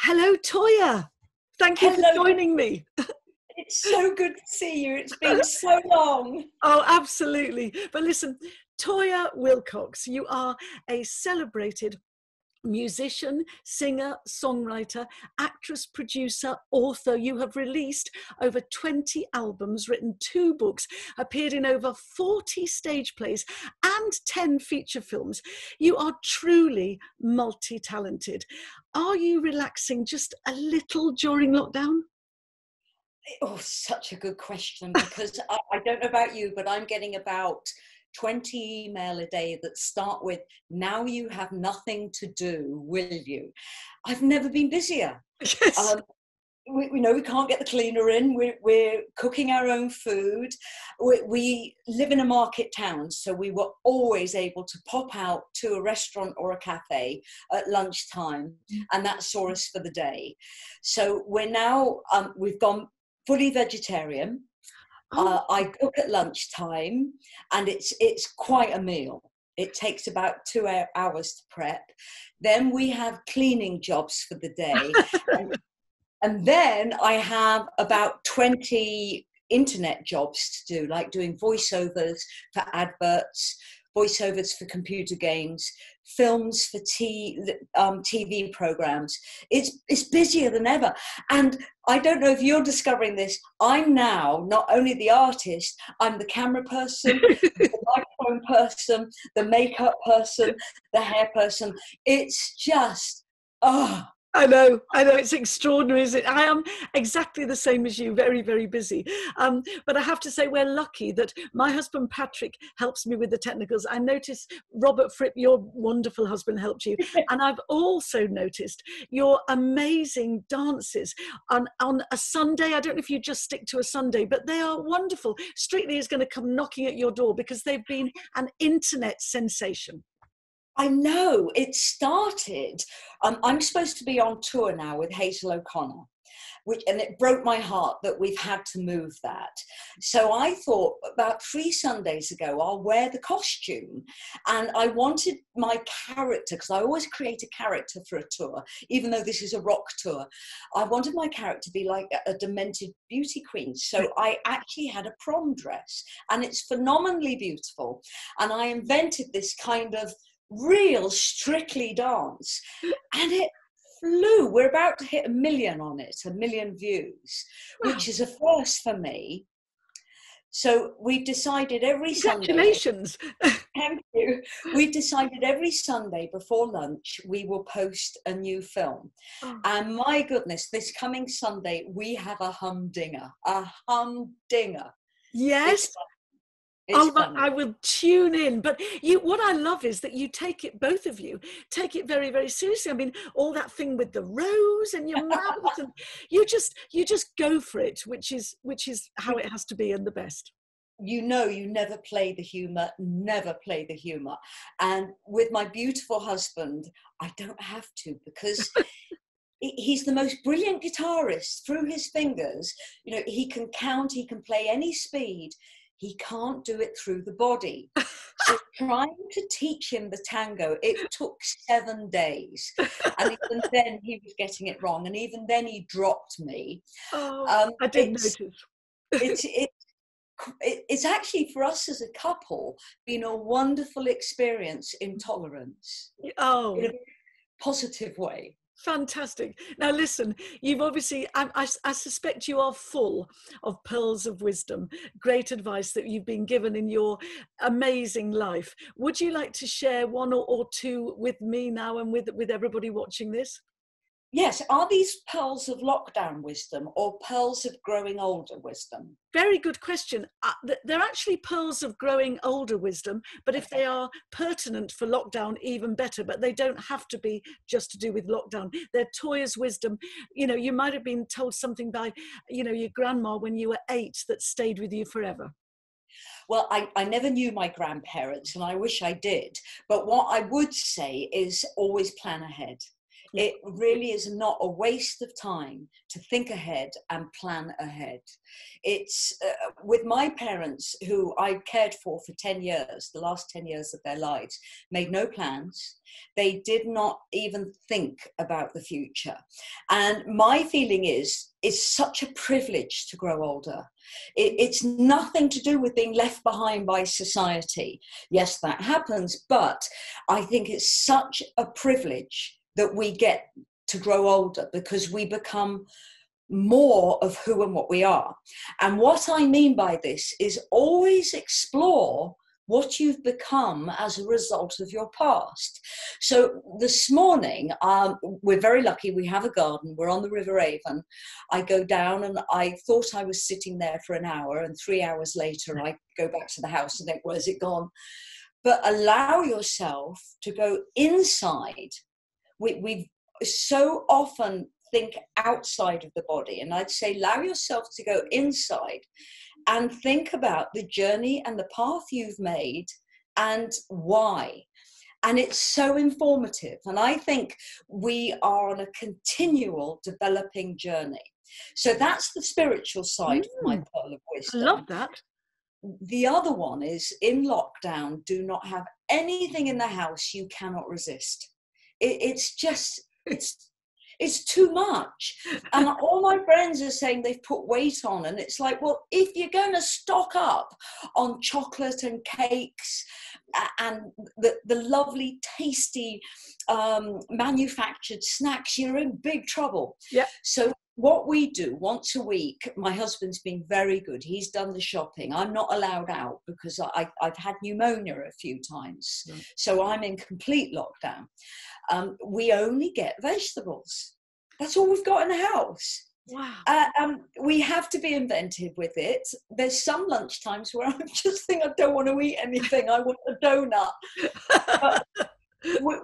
Hello, Toyah. Thank you Hello. for joining me. It's so good to see you. It's been so long. Oh, absolutely. But listen, Toyah Willcox, you are a celebrated musician, singer, songwriter, actress, producer, author. You have released over 20 albums, written two books, appeared in over 40 stage plays, and 10 feature films. You are truly multi talented. Are you relaxing just a little during lockdown? Oh, such a good question because I, I don't know about you, but I'm getting about 20 email a day that start with, now you have nothing to do, will you? I've never been busier. Yes. Um, we, we know we can't get the cleaner in. We're, we're cooking our own food. We, we live in a market town, so we were always able to pop out to a restaurant or a cafe at lunchtime, and that saw us for the day. So we're now, um, we've gone fully vegetarian. Oh, Uh, I cook at lunchtime, and it's it's quite a meal. It takes about two hours to prep. Then we have cleaning jobs for the day, and, and then I have about twenty internet jobs to do, like doing voiceovers for adverts, voiceovers for computer games, films for t- um, TV programs. It's it's busier than ever, and I don't know if you're discovering this. I'm now not only the artist, I'm the camera person, the microphone person, the makeup person, the hair person. It's just, oh, I know, I know, it's extraordinary, is it? I am exactly the same as you, very, very busy. Um, but I have to say, we're lucky that my husband Patrick helps me with the technicals. I noticed Robert Fripp, your wonderful husband, helped you. and I've also noticed your amazing dances on, on a Sunday. I don't know if you just stick to a Sunday, but they are wonderful. Strictly is going to come knocking at your door because they've been an internet sensation. I know it started. Um, I'm supposed to be on tour now with Hazel O'Connor, which and it broke my heart that we've had to move that. So I thought about three Sundays ago I'll wear the costume, and I wanted my character because I always create a character for a tour, even though this is a rock tour. I wanted my character to be like a, a demented beauty queen. So I actually had a prom dress, and it's phenomenally beautiful. And I invented this kind of real strictly dance and it flew we're about to hit a million on it a million views Wow. which is a first for me so we've decided every sunday Congratulations. thank you we've decided every sunday before lunch we will post a new film Oh. and my goodness this coming sunday we have a humdinger a humdinger Yes. It's, oh, but funny. I will tune in. But you, what I love is that you take it, both of you, take it very, very seriously. I mean, all that thing with the rose and your mouth, and you just, you just go for it, which is, which is how it has to be and the best. you know you never play the humor never play the humor and with my beautiful husband i don't have to because he's the most brilliant guitarist through his fingers you know he can count he can play any speed he can't do it through the body. So trying to teach him the tango it took seven days. And even then he was getting it wrong. And even then he dropped me. Oh, um, I did it's- notice. it's it, it, it's actually for us as a couple been a wonderful experience in tolerance Oh, in a positive way. Fantastic. Now, listen, you've obviously, I, I, I suspect you are full of pearls of wisdom, great advice that you've been given in your amazing life. Would you like to share one or, or two with me now and with, with everybody watching this? Yes, are these pearls of lockdown wisdom or pearls of growing older wisdom? Very good question. Uh, they're actually pearls of growing older wisdom, but if they are pertinent for lockdown, even better. But they don't have to be just to do with lockdown. They're Toyah's wisdom. You know, you might have been told something by, you know, your grandma when you were eight that stayed with you forever. Well, I, I never knew my grandparents and I wish I did. But what I would say is always plan ahead. It really is not a waste of time to think ahead and plan ahead. It's uh, with my parents, who I cared for for 10 years, the last 10 years of their lives, made no plans. They did not even think about the future. And my feeling is, it's such a privilege to grow older. It, it's nothing to do with being left behind by society. Yes, that happens, but I think it's such a privilege that we get to grow older because we become more of who and what we are. And what I mean by this is always explore what you've become as a result of your past. So this morning, um, we're very lucky. We have a garden. We're on the River Avon. I go down and I thought I was sitting there for an hour, and three hours later, I go back to the house and think, where's it gone? But allow yourself to go inside we, we so often think outside of the body. And I'd say allow yourself to go inside and think about the journey and the path you've made and why. And it's so informative. And I think we are on a continual developing journey. So that's the spiritual side mm. of my mm. pearl of wisdom. I love that. The other one is in lockdown, do not have anything in the house you cannot resist it, it's just it's it's too much. And all my friends are saying they've put weight on and it's like well if you're going to stock up on chocolate and cakes and the, the lovely tasty um, manufactured snacks you're in big trouble. Yeah so what we do once a week, my husband's been very good. He's done the shopping. I'm not allowed out because I, have had pneumonia a few times. Right. So I'm in complete lockdown. Um, we only get vegetables. That's all we've got in the house. Wow. Uh, um, we have to be inventive with it. There's some lunch times where I just think I don't want to eat anything. I want a donut. But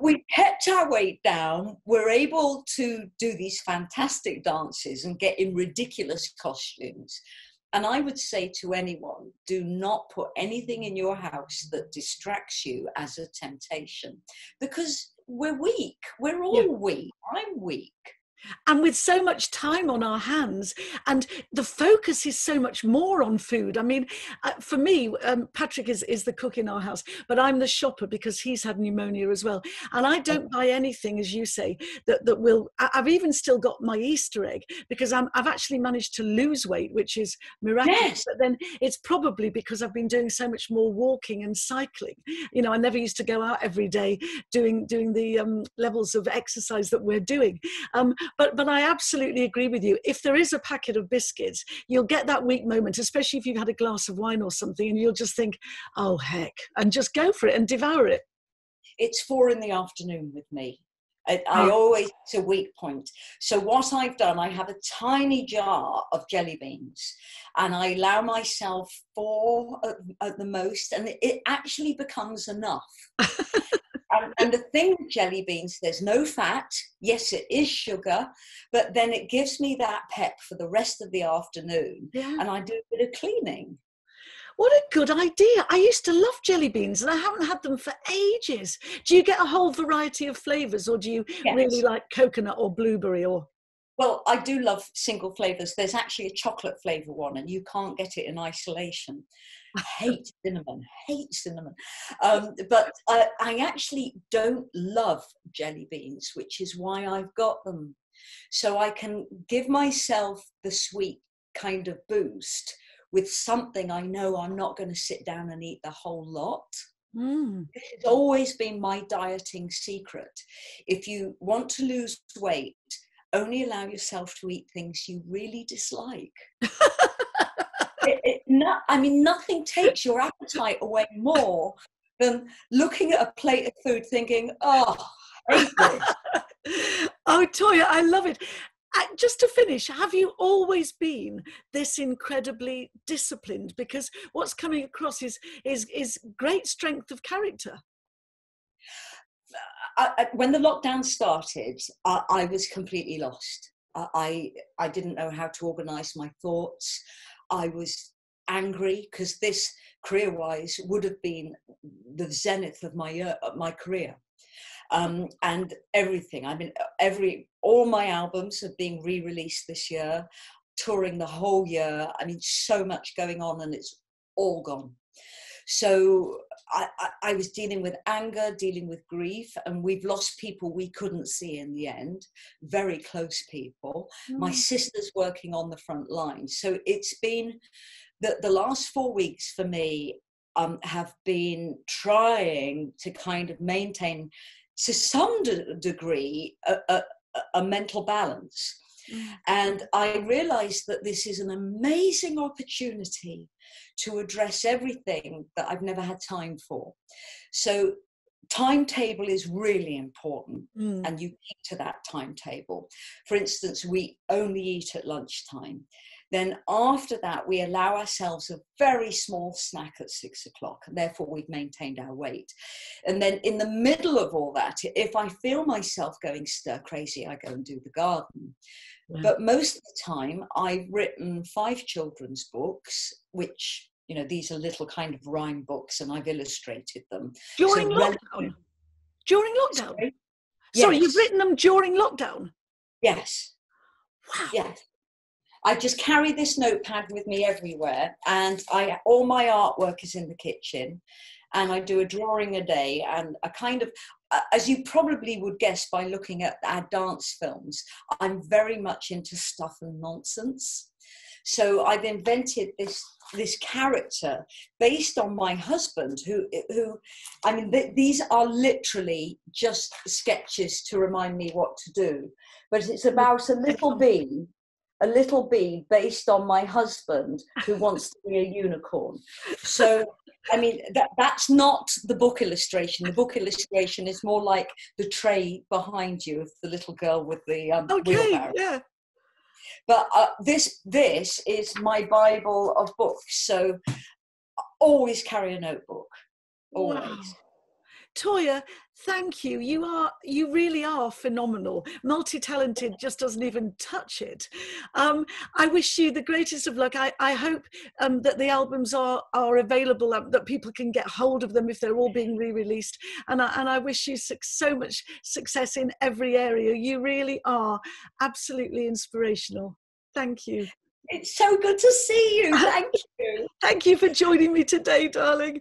we kept our weight down. We're able to do these fantastic dances and get in ridiculous costumes. And I would say to anyone do not put anything in your house that distracts you as a temptation because we're weak. We're all yeah. weak. I'm weak and with so much time on our hands and the focus is so much more on food. I mean uh, for me um, patrick is, is the cook in our house but i'm the shopper because he's had pneumonia as well. And i don't buy anything as you say that, that will i've even still got my easter egg because i have actually managed to lose weight which is miraculous. Yes. but then it's probably because i've been doing so much more walking and cycling. You know i never used to go out every day doing doing the um, levels of exercise that we're doing. Um, but but I absolutely agree with you. If there is a packet of biscuits, you'll get that weak moment, especially if you've had a glass of wine or something, and you'll just think, "Oh heck," and just go for it and devour it. It's four in the afternoon with me. I, I, oh. always it's a weak point. So what I've done, I have a tiny jar of jelly beans, and I allow myself four at, at the most, and it actually becomes enough. and, and, the thing with jelly beans, there's no fat. Yes, it is sugar, but then it gives me that pep for the rest of the afternoon. Yeah. And I do a bit of cleaning. What a good idea. I used to love jelly beans and I haven't had them for ages. Do you get a whole variety of flavours or do you yes. really like coconut or blueberry or? Well, I do love single flavours. There's actually a chocolate flavour one and you can't get it in isolation I hate cinnamon, hate cinnamon. Um, but I, I actually don't love jelly beans, which is why I've got them. So I can give myself the sweet kind of boost with something I know I'm not going to sit down and eat the whole lot. Mm. This has always been my dieting secret. If you want to lose weight, only allow yourself to eat things you really dislike. it, it, no, I mean, nothing takes your appetite away more than looking at a plate of food thinking, oh, I oh, Toyah, I love it. Uh, just to finish, have you always been this incredibly disciplined? Because what's coming across is is is great strength of character. I, when the lockdown started, I, I was completely lost. I I didn't know how to organise my thoughts. I was angry because this career wise would have been the zenith of my uh, my career um, and everything. I mean, every all my albums are being re-released this year, touring the whole year. I mean, so much going on, and it's all gone. So I, I, I, was dealing with anger, dealing with grief, and we've lost people we couldn't see in the end, very close people. Mm. My sister's working on the front line. So it's been the, the last four weeks for me um, have been trying to kind of maintain, to some de- degree, a, a, a mental balance. Mm. And I realized that this is an amazing opportunity to address everything that I've never had time for. So, timetable is really important, mm. and you keep to that timetable. For instance, we only eat at lunchtime. Then, after that, we allow ourselves a very small snack at six o'clock, and therefore we've maintained our weight. And then, in the middle of all that, if I feel myself going stir crazy, I go and do the garden. But most of the time, I've written five children's books, which, you know, these are little kind of rhyme books, and I've illustrated them. During so lockdown? During lockdown? Sorry? Sorry, you've written them during lockdown? Yes. Wow. Yes. I just carry this notepad with me everywhere, and I all my artwork is in the kitchen, and I do a drawing a day, and a kind of as you probably would guess by looking at our dance films, I'm very much into stuff and nonsense. So I've invented this this character based on my husband, who who, I mean, th- these are literally just sketches to remind me what to do. But it's about a little bee a little bee based on my husband who wants to be a unicorn. So, I mean, that, that's not the book illustration. The book illustration is more like the tray behind you of the little girl with the um, okay, wheelbarrow. Yeah. But uh, this this is my Bible of books. So, always carry a notebook. Always. Wow. Toyah, thank you. You are you really are phenomenal. Multi-talented just doesn't even touch it. Um, I wish you the greatest of luck. I, I hope um, that the albums are are available, um, that people can get hold of them if they're all being re-released. And I, and I wish you so much success in every area. You really are absolutely inspirational. Thank you. It's so good to see you. Thank you. Thank you for joining me today, darling.